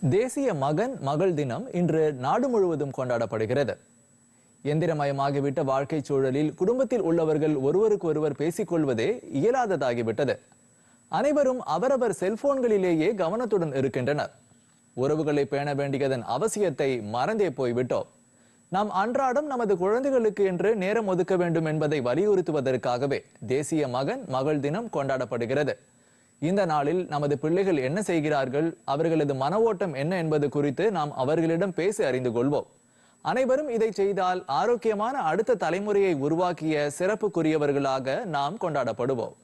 தேசிய மகன் மகள் தினம் இன்று நாடு முழுவதும் கொண்டாடப்படுகிறது. எந்திரமயமாகிவிட்ட வாழ்க்கை சூழலில் குடும்பத்தில் உள்ளவர்கள் ஒருவருக்கு ஒருவர் பேசிக்கொள்வதே இயலாததாகிவிட்டது. அனைவரும் அவரவர் செல்போன்களிலேயே கவனத்துடன் இருக்கின்றனர். உறவுகளை பேண வேண்டியதன் அவசியத்தை மறந்தே போய்விட்டோம். நாம் அன்றாடம் நமது குழந்தைகளுக்கு என்று நேரம் ஒதுக்க வேண்டும் என்பதை வலியுறுத்துவதற்காகவே தேசிய மகன் மகள் தினம் கொண்டாடப்படுகிறது. இந்த நாளில் நமது பிள்ளைகள் என்ன செய்கிறார்கள்? அவர்களது மன ஓட்டம் என்ன என்பது குறித்து நாம் அவர்களிடம் பேசி அறிந்து கொள்வோம். அனைவரும் இதை செய்தால் ஆரோக்கியமான அடுத்த தலைமுறையை உருவாக்கிய சிறப்புக்குரியவர்களாக நாம் கொண்டாடப்படுவோம்.